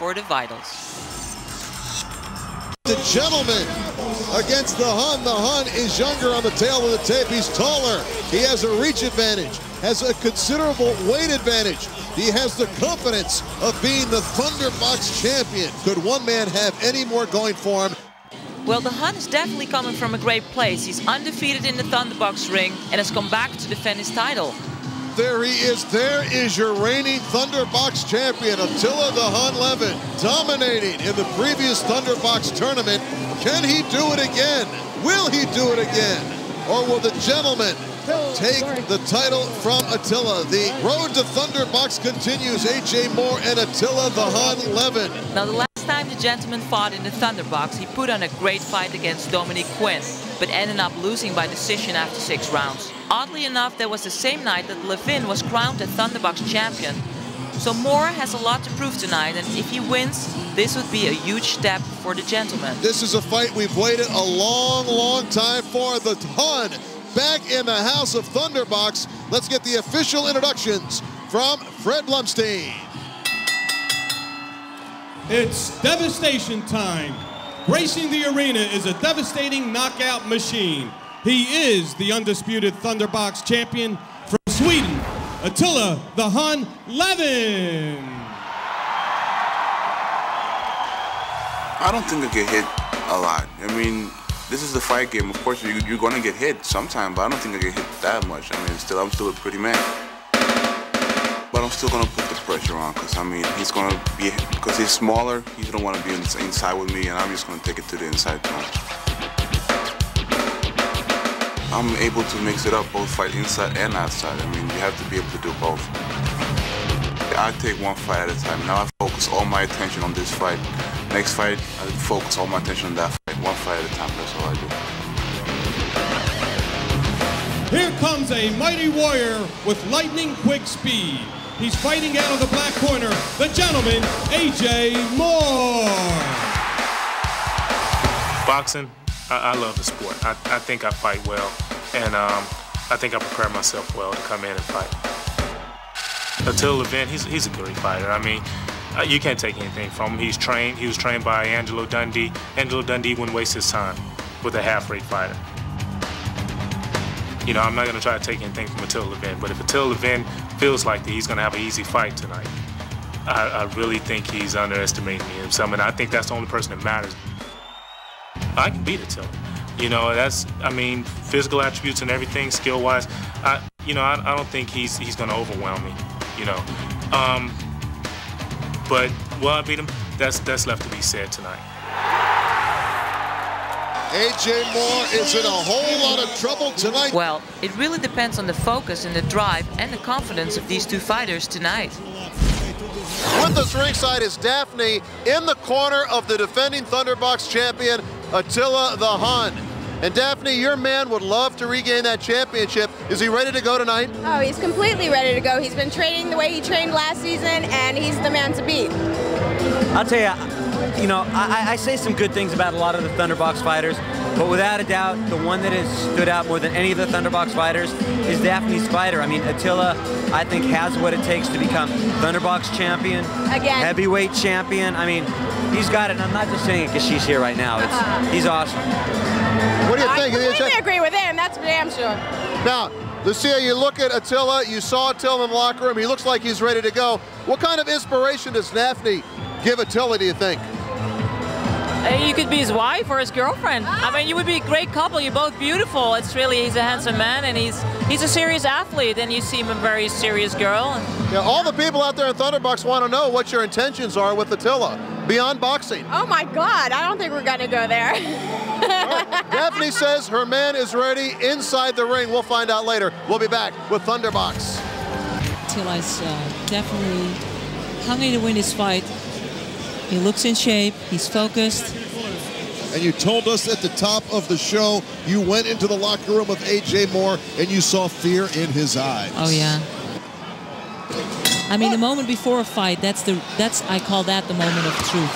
for the Vitals. The gentleman against the Hun. The Hun is younger on the tale of the tape. He's taller. He has a reach advantage, has a considerable weight advantage. He has the confidence of being the Thunderbox champion. Could one man have any more going for him? Well, the Hun is definitely coming from a great place. He's undefeated in the Thunderbox ring and has come back to defend his title. There he is. There is your reigning Thunderbox champion, Attila the Hun Levin, dominating in the previous Thunderbox tournament. Can he do it again? Will he do it again? Or will the gentleman take the title from Attila? The road to Thunderbox continues. AJ Moore and Attila the Hun Levin. Now, the last time the gentleman fought in the Thunderbox, he put on a great fight against Dominic Quinn, but ended up losing by decision after six rounds. Oddly enough, that was the same night that Levin was crowned the Thunderbox champion. So Moore has a lot to prove tonight, and if he wins, this would be a huge step for the gentleman. This is a fight we've waited a long, long time for. The Hun back in the house of Thunderbox. Let's get the official introductions from Fred Blumstein. It's devastation time. Gracing the arena is a devastating knockout machine. He is the undisputed Thunderbox champion from Sweden, Attila the Hun Levin. I don't think I get hit a lot. I mean, this is the fight game. Of course, you, are going to get hit sometime, but I don't think I get hit that much. I mean, still, I'm still a pretty man. But I'm still going to put the pressure on because, I mean, he's going to be, because he's smaller, he's going to want to be inside with me, and I'm just going to take it to the inside I'm able to mix it up, both fight inside and outside. I mean, you have to be able to do both. I take one fight at a time. Now I focus all my attention on this fight. Next fight, I focus all my attention on that fight. One fight at a time, that's all I do. Here comes a mighty warrior with lightning quick speed. He's fighting out of the black corner, the gentleman, AJ Moore. Boxing, I, I love the sport. I, I, think I fight well, and um, I think I prepare myself well to come in and fight. Until Levin, he's, he's a great fighter. I mean, uh, you can't take anything from him. He's trained. He was trained by Angelo Dundee. Angelo Dundee wouldn't waste his time with a half-rate fighter. You know, I'm not going to try to take anything from Attila Levin, but if Attila Levin feels like that he's going to have an easy fight tonight, I, I really think he's underestimating himself, and I think that's the only person that matters. I can beat Attila. You know, that's, I mean, physical attributes and everything, skill-wise, I, you know, I, I don't think he's he's going to overwhelm me, you know. Um, but will I beat him? That's, that's left to be said tonight. AJ Moore is in a whole lot of trouble tonight. Well, it really depends on the focus and the drive and the confidence of these two fighters tonight. With us ringside is Daphne in the corner of the defending Thunderbox champion, Attila the Hun. And Daphne, your man would love to regain that championship. Is he ready to go tonight? Oh, he's completely ready to go. He's been training the way he trained last season, and he's the man to beat. I'll tell you, you know, I, I, say some good things about a lot of the Thunderbox fighters, but without a doubt, the one that has stood out more than any of the Thunderbox fighters is Daphne Spider. I mean, Attila, I think, has what it takes to become Thunderbox champion, Again. heavyweight champion. I mean, he's got it, and I'm not just saying it because she's here right now. It's, uh -huh. He's awesome. What do you think? I completely agree with him. That's damn sure. Now, Lucia, you look at Attila, you saw Attila in the locker room, he looks like he's ready to go. What kind of inspiration does Daphne give Attila, do you think? You could be his wife or his girlfriend. I mean, you would be a great couple. You're both beautiful. It's really, he's a handsome man and he's he's a serious athlete and you seem a very serious girl. Yeah, all the people out there in Thunderbox want to know what your intentions are with Attila beyond boxing. Oh my God, I don't think we're gonna go there. right. Daphne says her man is ready inside the ring. We'll find out later. We'll be back with Thunderbox. Attila's uh, definitely hungry to win this fight. He looks in shape. He's focused. And you told us at the top of the show you went into the locker room of AJ Moore and you saw fear in his eyes. Oh yeah. I mean, the moment before a fight, that's the that's I call that the moment of truth.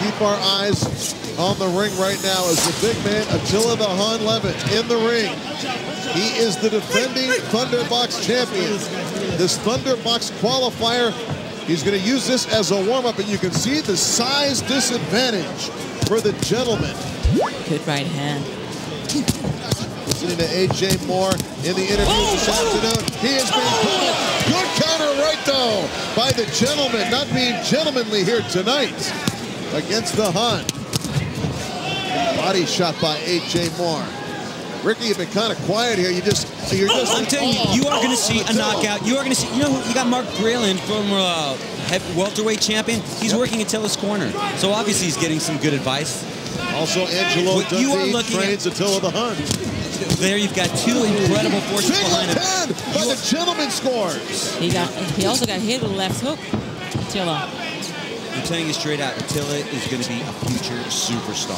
Keep our eyes on the ring right now as the big man Attila the Hun Levin in the ring. He is the defending Thunderbox champion. This Thunderbox qualifier He's going to use this as a warm-up, and you can see the size disadvantage for the gentleman. Good right hand. Listening to A.J. Moore in the interview oh, this oh. afternoon. He has been oh. pummeled. Good counter right, though, by the gentleman, not being gentlemanly here tonight against the Hun. Body shot by A.J. Moore. Ricky, you've been kind of quiet here. You just, you're just. I'm telling you, you are going to see a knockout. You are going to see. You know, who- you got Mark Breland from uh, welterweight champion. He's working at Attila's corner, so obviously he's getting some good advice. Also, Angelo What you are Dundee looking trains Attila the Hun. There, you've got two incredible forces Big behind him. left hand by the gentleman scores. He got. He also got hit with a left hook. Attila. I'm telling you straight out, Attila is going to be a future superstar.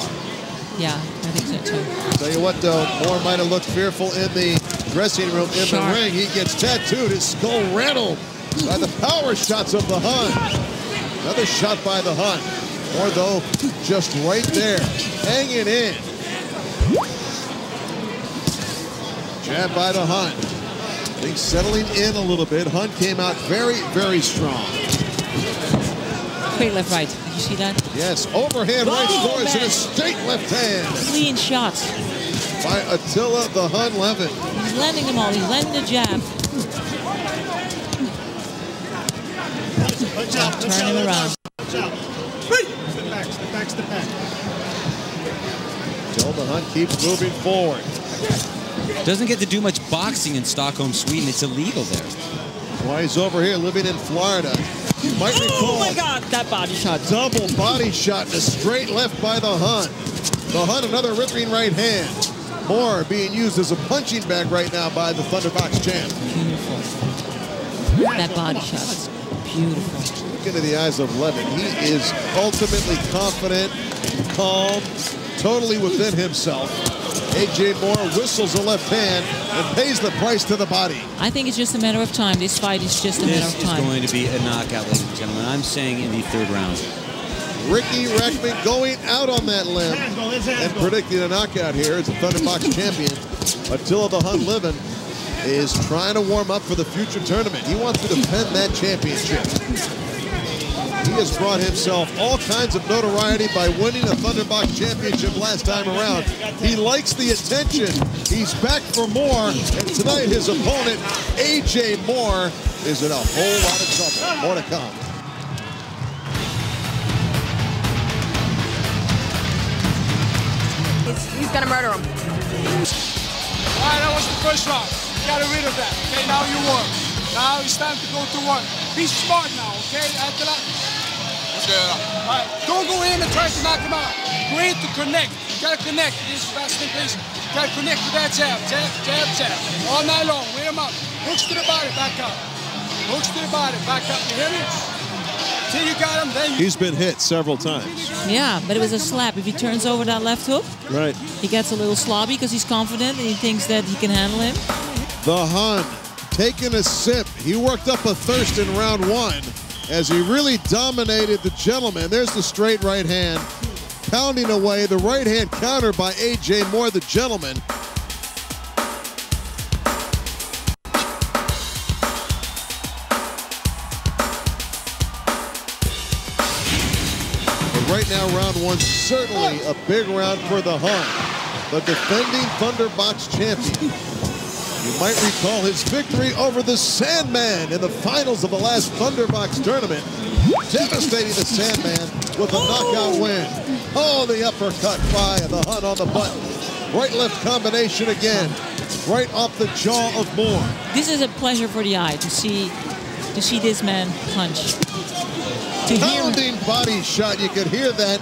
Yeah, I think so too. Tell you what, though, Moore might have looked fearful in the dressing room. In Sharp. the ring, he gets tattooed, his skull rattled by the power shots of the Hun. Another shot by the Hun. Moore, though, just right there, hanging in. Jab by the Hun. Things settling in a little bit. Hun came out very, very strong. Great left right. Did you see that? Yes, overhand right Oh, scores and a straight left hand Clean shots. by Attila the Hun Levin. He's landing them all. He's landing the jab. Turn him around. Step back, step back, step back. Till the Hun keeps moving forward. Doesn't get to do much boxing in Stockholm, Sweden. It's illegal there. Why he's over here living in Florida. You might Oh recall my God! That body shot. double body shot and a straight left by the Hun. The Hun another ripping right hand. More being used as a punching bag right now by the Thunderbox champ. Beautiful. That body shot is beautiful. Look into the eyes of Levin. He is ultimately confident, calm, totally within himself. AJ Moore whistles a left hand and pays the price to the body. I think it's just a matter of time. This fight is just a matter of time. This of is time. going to be a knockout, ladies and gentlemen. I'm saying in the third round. Ricky Rackman going out on that limb and predicting a knockout here as the Thunderbox champion. Attila the Hun Levin is trying to warm up for the future tournament. He wants to defend that championship. He has brought himself all kinds of notoriety by winning a Thunderbox championship last time around. He likes the attention. He's back for more. And tonight his opponent, AJ Moore, is in a whole lot of trouble. More to come. He's, he's gonna murder him. All right, that was the first round. You got rid of that. Okay, now you work. Now it's time to go to work. Be smart now, okay? After that. All right, don't go in and try to knock him out. Go in to connect. You gotta connect. This is fast and place. You gotta connect with that jab, jab, jab, jab. All night long. Wear him up. Hooks to the body, back up. Hooks to the body, back up. You hear me? Till you got him, then you. He's been hit several times. Yeah, but it was a slap. If he turns over that left hook, Right. he gets a little slobby because he's confident and he thinks that he can handle him. The Hun taking a sip. He worked up a thirst in round one as he really dominated the gentleman. There's the straight right hand, pounding away. The right hand counter by A.J. Moore, the gentleman. But right now, round one, certainly a big round for the Hun, the defending Thunderbox champion. You might recall his victory over the Sandman in the finals of the last Thunderbox tournament, devastating the Sandman with a knockout win. Oh, the uppercut by the Hun on the button. Right-left combination again, right off the jaw of Moore. This is a pleasure for the eye to see to see this man punch. To hear Pounding body shot. You could hear that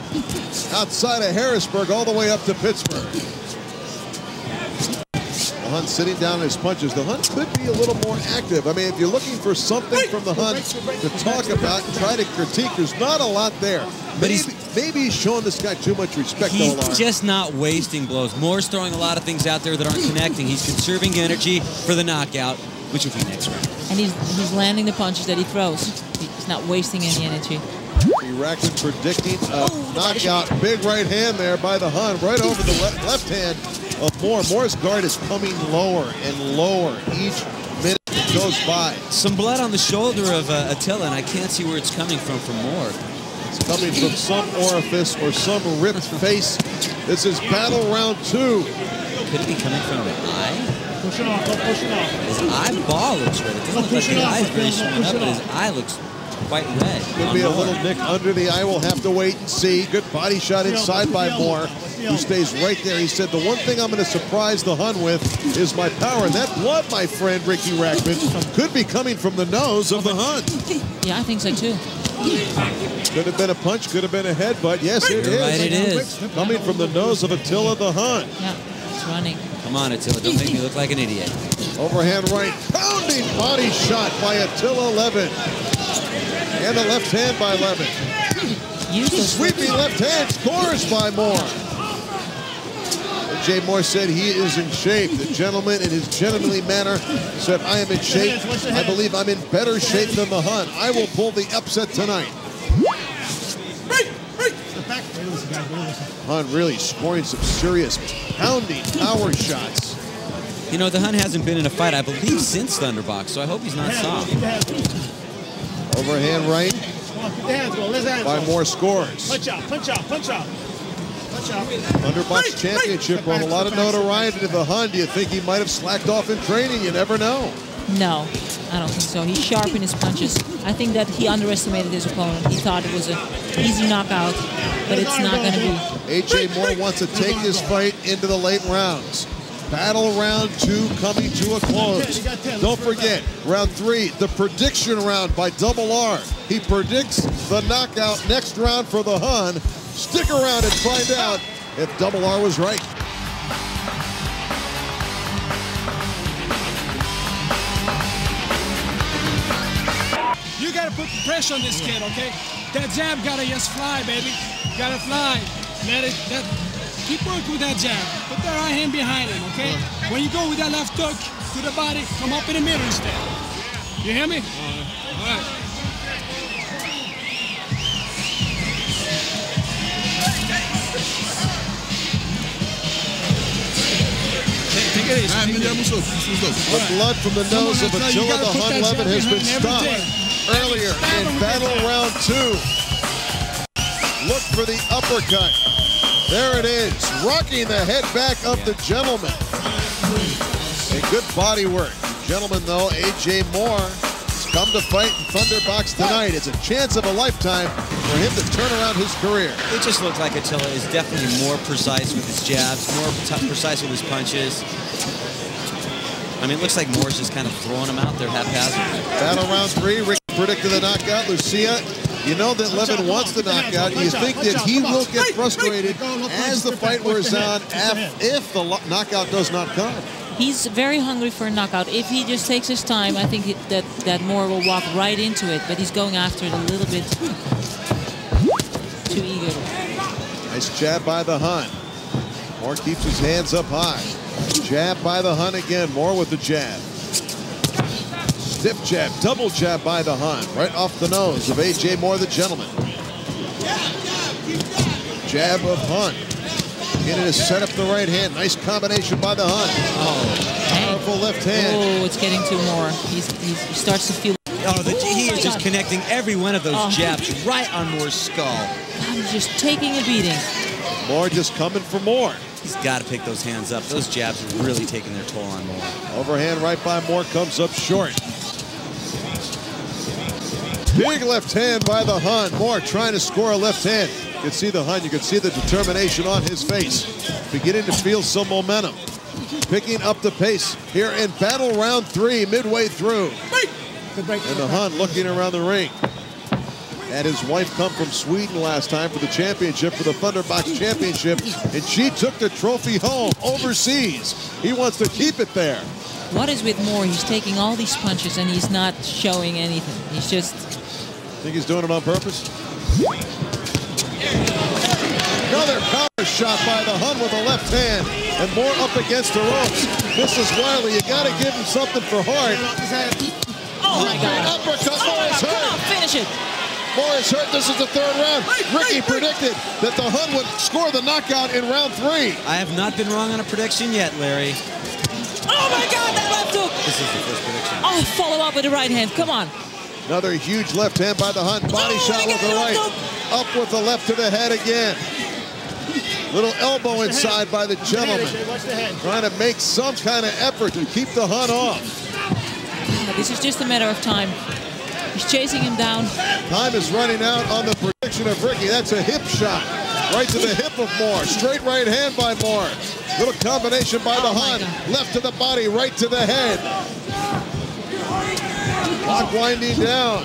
outside of Harrisburg all the way up to Pittsburgh. The Hun sitting down his punches. The Hun could be a little more active. I mean, if you're looking for something from the Hun to talk about and try to critique, there's not a lot there. But maybe, he's- maybe he's showing this guy too much respect, He's Olar. just not wasting blows. Moore's throwing a lot of things out there that aren't connecting. He's conserving energy for the knockout, which will be next round. and he's he's landing the punches that he throws. He's not wasting any energy. Iraqin predicting a oh, knockout. Big right hand there by the Hun, right over the le- left hand of Moore. Moore's guard is coming lower and lower each minute. goes by. Some blood on the shoulder of uh, Attila, and I can't see where it's coming from for Moore. It's coming from some orifice or some ripped face. This is battle round two. Could it be coming from the eye? Push it off, don't push it off. His eyeball looks red. It doesn't look like push it the eye's very Attila, swollen up, but his eye looks quite red. Could on be a Moore. little nick under the eye. We'll have to wait and see. Good body shot inside by Moore, who stays right there. He said, the one thing I'm going to surprise the Hun with is my power. And that blood, my friend Ricky Rackman, could be coming from the nose of the Hun. Yeah, I think so too. Could have been a punch, could have been a headbutt. Yes, it You're is. right, it is. Coming from the nose of Attila the Hun. Yeah, it's running. Come on, Attila, don't make me look like an idiot. Overhand right, pounding body shot by Attila Levin. And a left hand by Levin. Use those Sweeping left hand scores by Moore. Jay Moore said he is in shape. The gentleman, in his gentlemanly manner, said, I am in shape. I believe I'm in better shape than the Hun. I will pull the upset tonight. Hun really scoring some serious pounding power shots. You know, the Hun hasn't been in a fight, I believe, since Thunderbox, so I hope he's not soft. Overhand right Come on, keep the hands going. Let's hands by go. Moore scores. Punch out, punch out, punch out. Punch out. Thunderbox Championship brought a lot of notoriety to the Hun. Do you think he might have slacked off in training? You never know. No, I don't think so. He's sharp in his punches. I think that he underestimated his opponent. He thought it was an easy knockout, but it's not going to be. AJ Moore wants to take this fight into the late rounds. Battle round two coming to a close. Don't forget, round three, the prediction round by Double R. He predicts the knockout next round for the Hun. Stick around and find out if Double R was right. You gotta put the pressure on this kid, okay? That jab gotta just fly, baby. Gotta fly. Let it. Keep working with that jab. Put that right hand behind him, okay? When you go with that left hook to the body, come up in the middle instead. You hear me? Take it easy. The blood from the nose of Attila the Hun Levin has been stopped earlier in battle round two. Look for the uppercut. There it is, rocking the head back of the gentleman. A good body work. Gentleman, though, AJ Moore has come to fight in Thunderbox tonight. It's a chance of a lifetime for him to turn around his career. It just looked like Attila is definitely more precise with his jabs, more precise with his punches. I mean, it looks like Moore's just kind of throwing them out there haphazardly. Battle round three, Rick predicted the knockout. Lucia, you know that Levin wants the knockout. You think that he will get frustrated as the fight wears on if the knockout does not come. He's very hungry for a knockout. If he just takes his time, I think that that Moore will walk right into it. But he's going after it a little bit too eagerly. Nice jab by the Hun. Moore keeps his hands up high. Jab by the Hun again. Moore with the jab. Stiff jab, double jab by the Hun. Right off the nose of A.J. Moore, the gentleman. Jab of Hun. Getting to set up the right hand. Nice combination by the Hun. Oh, Powerful left hand. Oh, it's getting to Moore. He's, he's, he starts to feel. Oh, the, he is just connecting every one of those Oh. jabs right on Moore's skull. I'm just taking a beating. Moore just coming for more. He's got to pick those hands up. Those jabs are really taking their toll on Moore. Overhand right by Moore comes up short. Big left hand by the Hun. Moore trying to score a left hand. You can see the Hun. You can see the determination on his face. Beginning to feel some momentum. Picking up the pace here in battle round three, midway through. And the Hun looking around the ring. Had his wife come from Sweden last time for the championship, for the Thunderbox Championship, and she took the trophy home overseas. He wants to keep it there. What is with Moore? He's taking all these punches and he's not showing anything. He's just Think he's doing it on purpose? Another power shot by the Hun with a left hand, and more up against the ropes. Mrs. Wiley, you got to give him something for heart. Oh, oh my God! Uppercut, oh Moore Come on, finish it! Moore is hurt. This is the third round. Ricky predicted that the Hun would score the knockout in round three. I have not been wrong on a prediction yet, Larry. Oh my God, that left hook! This is the first prediction. Oh, follow up with the right hand. Come on. Another huge left hand by the Hun. Oh, Body Oh, shot with the right. off Up with the left to the head again. Little elbow inside by the gentleman. Watch the head. Trying to make some kind of effort to keep the Hun off. This is just a matter of time. He's chasing him down. Time is running out on the prediction of Ricky. That's a hip shot. Right to the hip of Moore. Straight right hand by Moore. Little combination by the Oh, Hun. Left to the body, right to the head. Clock winding down.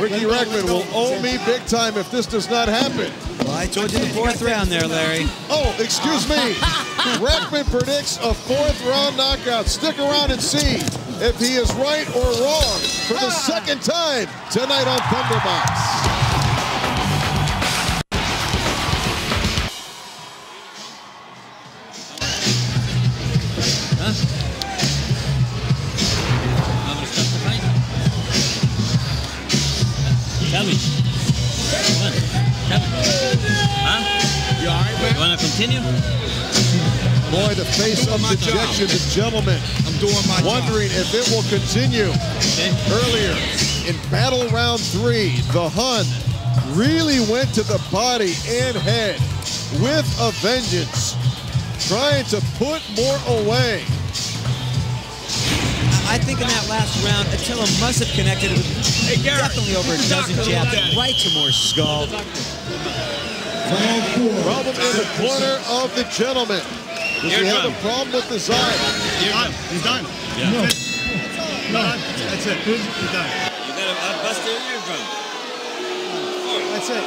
Ricky Rackman will owe me big time if this does not happen. Well, I told you the fourth round there, Larry. Oh, excuse me. Rackman predicts a fourth round knockout. Stick around and see if he is right or wrong for the ah. second time tonight on Thunderbox. I'm gonna stop the fight. Tell me. Come. Tell me. Huh? You all right, man? You wanna continue? Boy, the face of dejection, the gentleman. I'm doing my Wondering if it will continue. Earlier in battle round three, the Hun really went to the body and head with a vengeance, trying to put more away. I think in that last round, Attila must have connected with definitely over a dozen jabs right to Moore's skull. Problem in the corner of the gentleman. Does he have a problem with the side? He's done. He's done. Yeah. No. No, that's it. He's done. You gotta uh, bust their eardrum. That's it.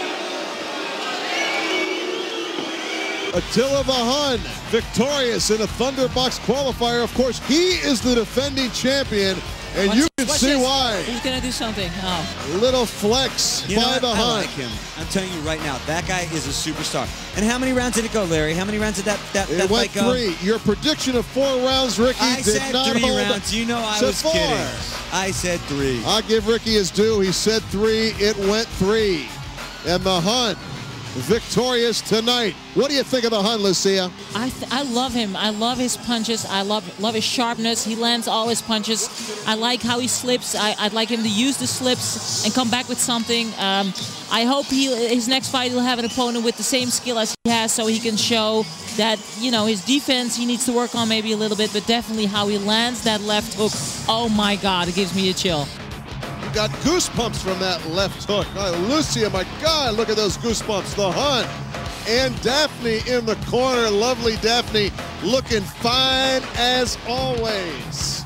Attila the Hun, victorious in a Thunderbox qualifier. Of course, he is the defending champion, and Watch you can watch see this. why. He's gonna do something. Oh. Little flex You know by what? the I Hun. like him. I'm telling you right now, that guy is a superstar. And how many rounds did it go, Larry? How many rounds did that that, It that went fight go? three. Your prediction of four rounds, Ricky, I did said not three hold. rounds. You know I was four. kidding. I said three. I'll give Ricky his due. He said three. It went three. And the Hun victorious tonight. What do you think of the Hun, Lucia? I, I love him. I love his punches. I love love his sharpness. He lands all his punches. I like how he slips. I, I'd like him to use the slips and come back with something. Um, I hope he his next fight he'll have an opponent with the same skill as he has, so he can show that you know his defense he needs to work on maybe a little bit, but definitely how he lands that left hook. Oh my God, it gives me a chill. Got goosebumps from that left hook. Oh, Lucia, my God, look at those goosebumps. The Hun and Daphne in the corner. Lovely Daphne looking fine as always.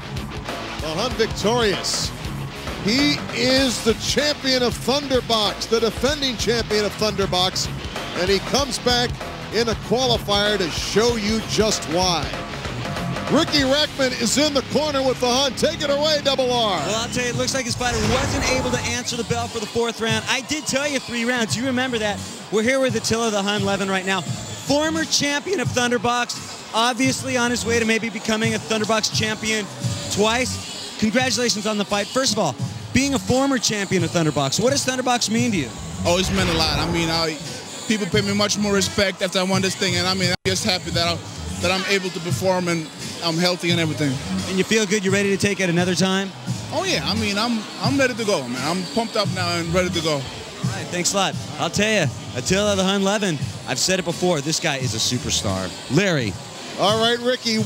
The Hun victorious. He is the champion of Thunderbox, the defending champion of Thunderbox, and he comes back in a qualifier to show you just why. Ricky Rackman is in the corner with the Hun. Take it away, Double R. Well, I'll tell you, it looks like his fighter wasn't able to answer the bell for the fourth round. I did tell you three rounds. You remember that. We're here with Attila the Hun Levin right now. Former champion of Thunderbox, obviously on his way to maybe becoming a Thunderbox champion twice. Congratulations on the fight. First of all, being a former champion of Thunderbox, what does Thunderbox mean to you? Oh, it's meant a lot. I mean, I, people pay me much more respect after I won this thing, and I mean, I'm just happy that I, that I'm able to perform and I'm healthy and everything. And you feel good? You're ready to take it another time? Oh yeah, I mean, I'm I'm ready to go, man. I'm pumped up now and ready to go. All right, thanks a lot. I'll tell you, Attila the Hun Levin, I've said it before, this guy is a superstar. Larry. All right, Ricky.